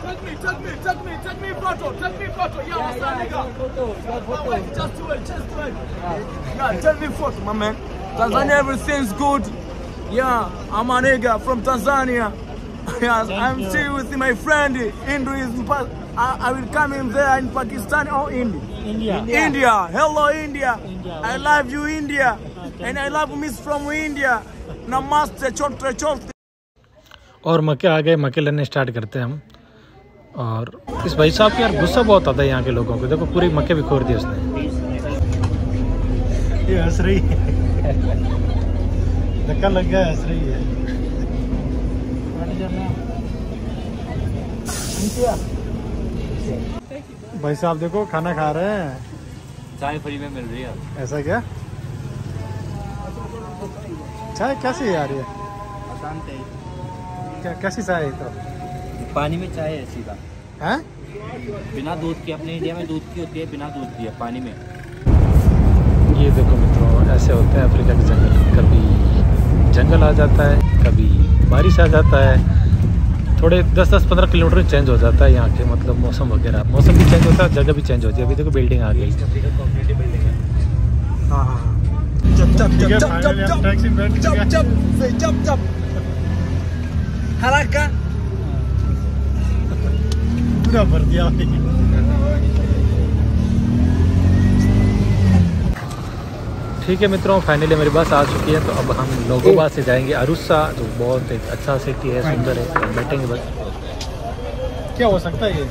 Take me, take me, take me, take me photo, take me photo. Yeah, what's up, nigga? Just do it, just do it. Yeah, take me photo, my man. Tanzania, everything's good. Yeah, I'm a nigga from Tanzania. Yes, I'm still with my friend. Hindu is I, I will come in there in Pakistan or India. India. India. Hello, India. I love you, India. And I love Miss from India. Namaste, chotre, chotre. और मक्के आ गए मक्के लेने start करते हैं हम। और इस भाई साहब के यार गुस्सा बहुत आता है यहाँ के लोगों को। देखो पूरी मक्के भी खोर दी उसने। ये हंस रही है। धक्का लग गया हंस रही है। भाई साहब देखो खाना खा रहे हैं। चाय फ्री में मिल रही है। ऐसा क्या? चाय कैसी आ रही है। क्या कैसी चाय है तो? पानी में चाय है सीधा। हैं? बिना दूध के अपने इंडिया में दूध की होती है बिना दूध की है पानी में। ये देखो मित्रों ऐसे होते हैं अफ्रीका के जंगल। कभी जंगल आ जाता है कभी बारिश आ जाता है। थोड़े 10-10 15 किलोमीटर चेंज हो जाता है यहाँ के मतलब मौसम वगैरह। मौसम भी चेंज होता है जगह भी चेंज होती है। अभी देखो बिल्डिंग आ गई। हाँ। हाँ पूरा भर दिया ठीक है मित्रों फाइनली मेरी बस आ चुकी है तो अब हम लोगोबा से जाएँगे। अरुस्सा जो बहुत एक अच्छा सिटी है सुंदर है तो बैठेंगे बस। क्या हो सकता है ये?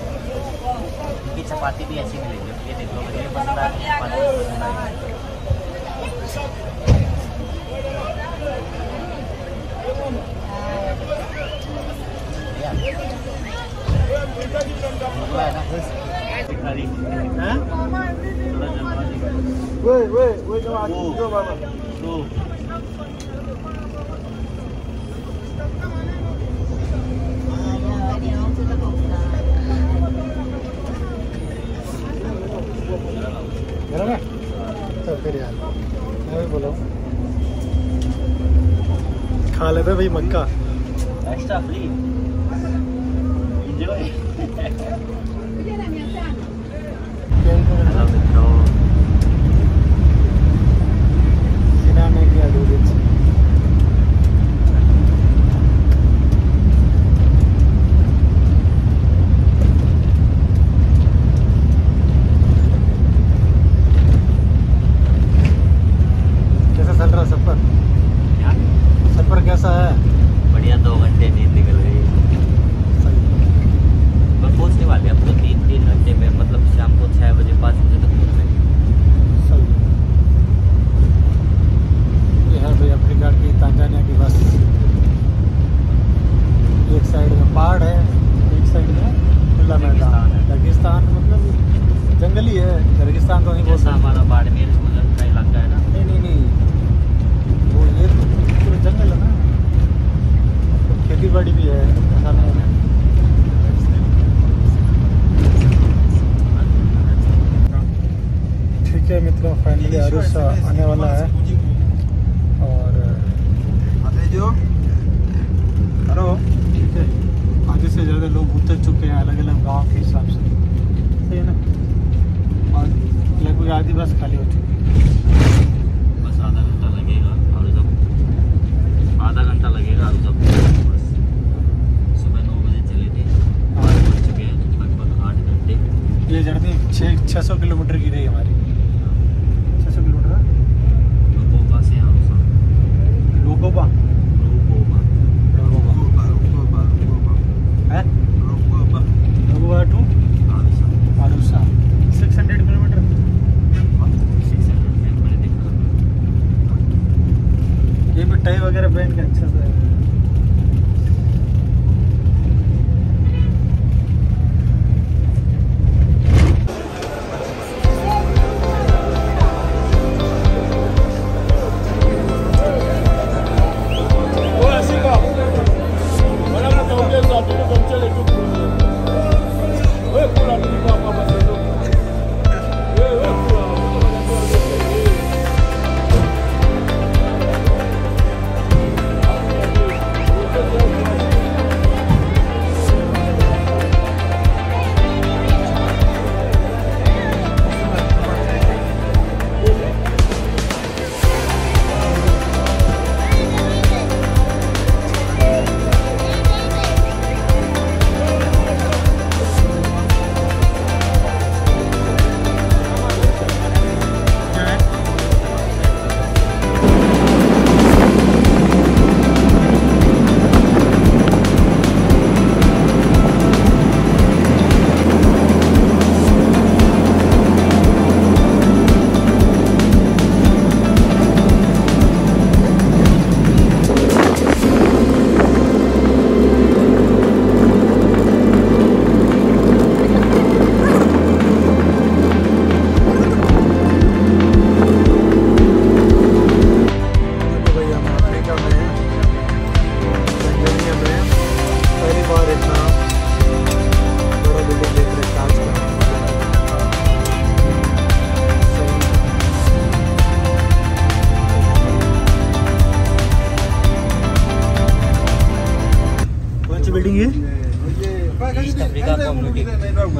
चपाती भी ऐसी मिलेगी ये देख लो खा लेते भाई मक्का। एक्स्ट्रा फ्री एंजॉय हेलो मित्रों सीना में क्या दूध कैसा चल रहा सफ़र क्या सफ़र कैसा है बढ़िया दो घंटे नींद निकल गई बस पहुँचने वाले हैं अब तो तीन तीन घंटे में मतलब शाम को छः बजे पाँच बजे तक पहुँच जाएँगे सही ये है भाई अफ्रीका की तांजानिया की बस एक साइड में पहाड़ है एक साइड में खुला मैदान है। रेगिस्तान मतलब जंगली है रेगिस्तान तो नहीं बोल हमारा बाड़मेर का इलाका है ना। नहीं नहीं नहीं। वो ये तो पूरा जंगल है ना। तो खेती बाड़ी भी है ऐसा नहीं है। ठीक है मित्रों फाइनली अरुषा आने वाला है। और Adejo. हेलो। से ज़्यादा लोग उतर चुके हैं अलग अलग गाँव के हिसाब से। सही है ना? और लगभग आधी बस खाली हो चुकी है। बस आधा घंटा लगेगा और जब आधा घंटा लगेगा और जब बस सुबह नौ बजे चले थे आज बज चुके हैं लगभग आठ घंटे। ये जर्नी छः छः सौ किलोमीटर की रही हमारी।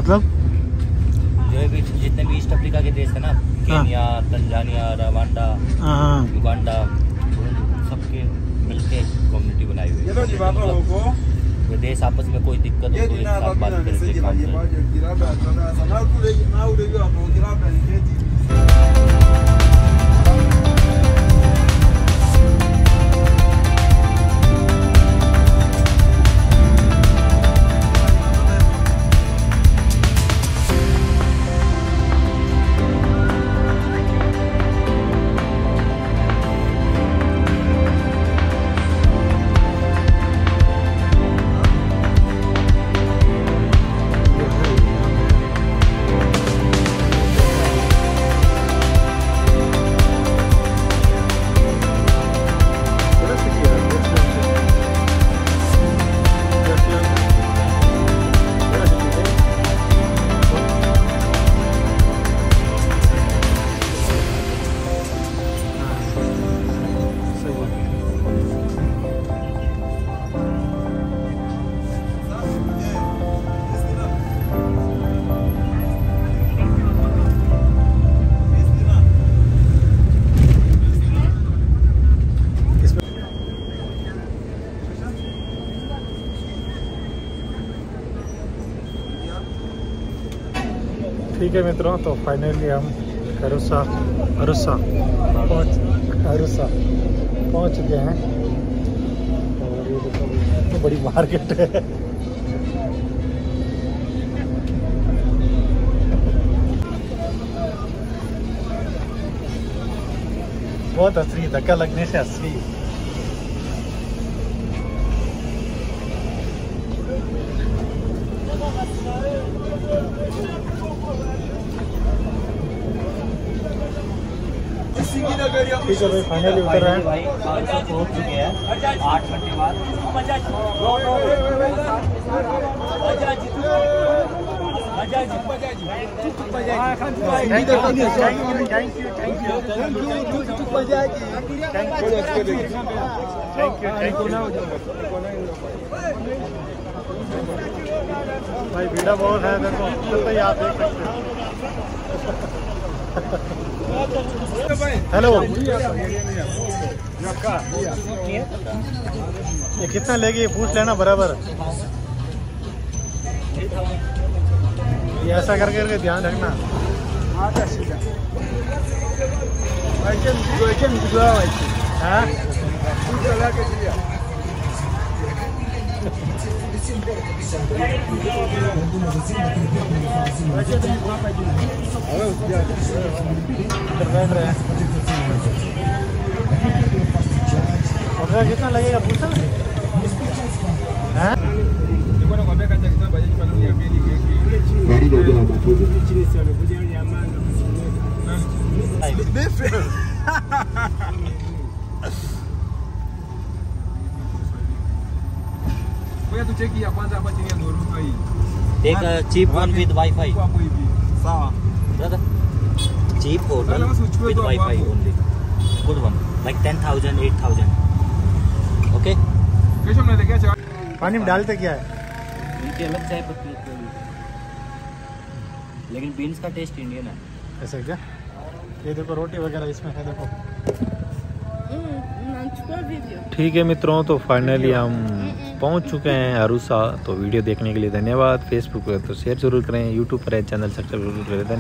मतलब? जो भी जितने भी ईस्ट अफ्रीका के देश है ना केनिया तंजानिया रवांडा हाँ हाँ। युगांडा सबके मिलके कम्युनिटी बनाई हुई है। मतलब देश आपस में कोई दिक्कत हो तो एक साथ बात करके ठीक है मित्रों तो फाइनली हम अरुसा अरुसा पहुँच अरुसा पहुँच चुके हैं। और ये देखो तो बड़ी मार्केट है। बहुत हँसी धक्का लगने से हँसी ठीक है भाई फाइनली उतर रहे हैं। भाई पहुँच चुके हैं। आठ घंटे बाद। भाई भीड़ा बहुत है देखो तो आप देख सकते हो। हेलो। ये कितना लेगी? ये पूछ लेना बराबर। ये ऐसा करके करके ध्यान रखना। हाँ? कितना लगेगा पूछा हाँ Ngoja tucheki ya kwanza hapa chini ya ghorofa hii. एक cheap one with wifi Hapo hapo hivi. Sawa. brother cheap hotel uchukue with wifi only good one like 10000 8000 okay Kesho mnaelekea cha पानी में डालते क्या है इनकी अलग चाय पत्ती है लेकिन बीन्स का टेस्ट इंडियन है ऐसा क्या ये देखो रोटी वगैरह इसमें है देखो ठीक है मित्रों तो फाइनली हम पहुँच चुके हैं अरूसा। तो वीडियो देखने के लिए धन्यवाद। फेसबुक पर तो शेयर ज़रूर करें यूट्यूब पर चैनल सब्सक्राइब ज़रूर करें। धन्यवाद।